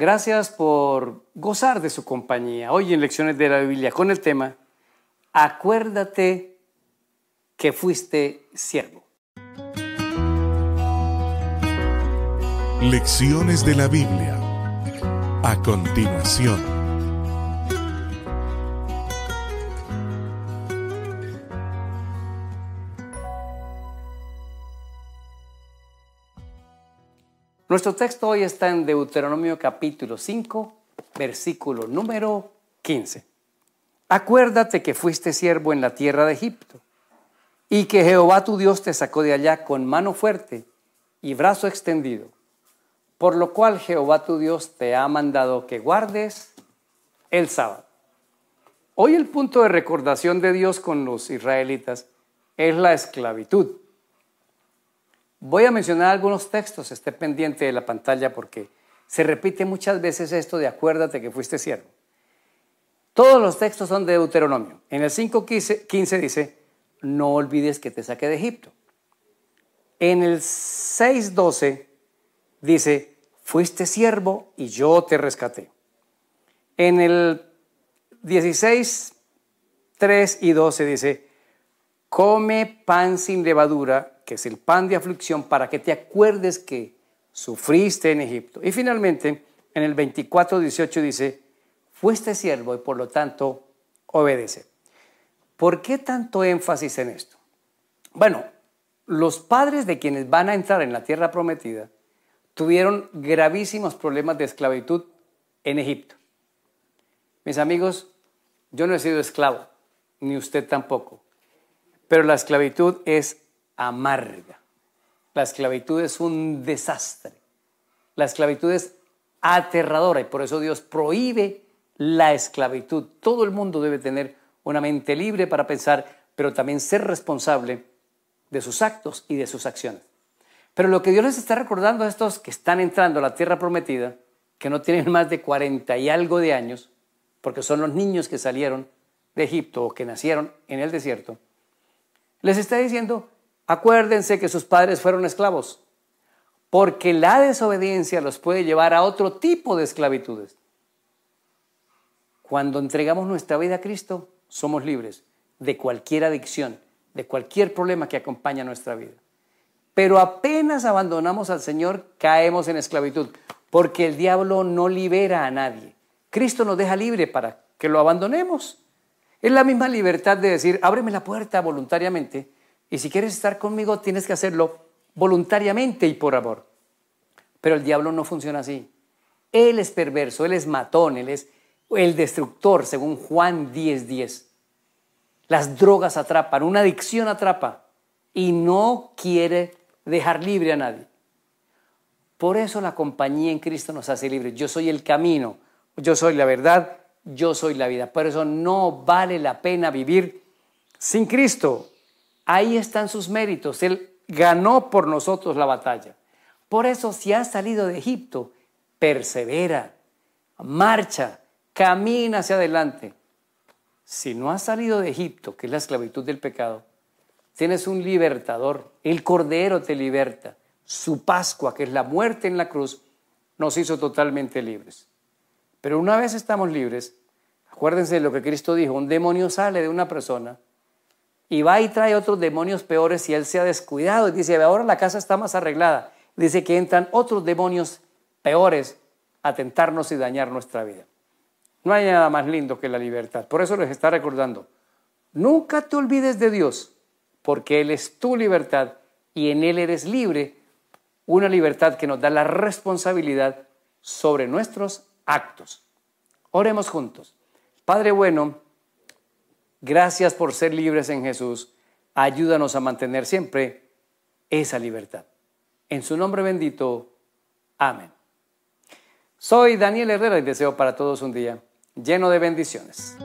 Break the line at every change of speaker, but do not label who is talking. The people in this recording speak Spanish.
Gracias por gozar de su compañía hoy en Lecciones de la Biblia con el tema Acuérdate que fuiste siervo.
Lecciones de la Biblia. A continuación.
Nuestro texto hoy está en Deuteronomio capítulo 5, versículo número 15. Acuérdate que fuiste siervo en la tierra de Egipto y que Jehová tu Dios te sacó de allá con mano fuerte y brazo extendido, por lo cual Jehová tu Dios te ha mandado que guardes el sábado. Hoy el punto de recordación de Dios con los israelitas es la esclavitud. Voy a mencionar algunos textos, esté pendiente de la pantalla porque se repite muchas veces esto de acuérdate que fuiste siervo. Todos los textos son de Deuteronomio. En el 5.15 dice, no olvides que te saqué de Egipto. En el 6.12 dice, fuiste siervo y yo te rescaté. En el 16, 3 y 12 dice, come pan sin levadura es el pan de aflicción, para que te acuerdes que sufriste en Egipto. Y finalmente, en el 24, 18 dice, fuiste siervo y por lo tanto obedece. ¿Por qué tanto énfasis en esto? Bueno, los padres de quienes van a entrar en la tierra prometida tuvieron gravísimos problemas de esclavitud en Egipto. Mis amigos, yo no he sido esclavo, ni usted tampoco, pero la esclavitud es amarga. La esclavitud es un desastre. La esclavitud es aterradora y por eso Dios prohíbe la esclavitud. Todo el mundo debe tener una mente libre para pensar, pero también ser responsable de sus actos y de sus acciones. Pero lo que Dios les está recordando a estos que están entrando a la tierra prometida, que no tienen más de 40 y algo de años, porque son los niños que salieron de Egipto o que nacieron en el desierto, les está diciendo, Acuérdense que sus padres fueron esclavos, porque la desobediencia los puede llevar a otro tipo de esclavitudes. Cuando entregamos nuestra vida a Cristo, somos libres de cualquier adicción, de cualquier problema que acompaña nuestra vida. Pero apenas abandonamos al Señor, caemos en esclavitud, porque el diablo no libera a nadie. Cristo nos deja libre para que lo abandonemos. Es la misma libertad de decir, ábreme la puerta voluntariamente y si quieres estar conmigo, tienes que hacerlo voluntariamente y por amor. Pero el diablo no funciona así. Él es perverso, él es matón, él es el destructor, según Juan 10:10. 10. Las drogas atrapan, una adicción atrapa y no quiere dejar libre a nadie. Por eso la compañía en Cristo nos hace libres. Yo soy el camino, yo soy la verdad, yo soy la vida. Por eso no vale la pena vivir sin Cristo. Ahí están sus méritos. Él ganó por nosotros la batalla. Por eso si has salido de Egipto, persevera, marcha, camina hacia adelante. Si no has salido de Egipto, que es la esclavitud del pecado, tienes un libertador. El Cordero te liberta. Su Pascua, que es la muerte en la cruz, nos hizo totalmente libres. Pero una vez estamos libres, acuérdense de lo que Cristo dijo, un demonio sale de una persona y va y trae otros demonios peores y él se ha descuidado y dice, ahora la casa está más arreglada. Dice que entran otros demonios peores a tentarnos y dañar nuestra vida. No hay nada más lindo que la libertad. Por eso les está recordando, nunca te olvides de Dios, porque Él es tu libertad y en Él eres libre, una libertad que nos da la responsabilidad sobre nuestros actos. Oremos juntos. Padre bueno, Gracias por ser libres en Jesús. Ayúdanos a mantener siempre esa libertad. En su nombre bendito. Amén. Soy Daniel Herrera y deseo para todos un día lleno de bendiciones.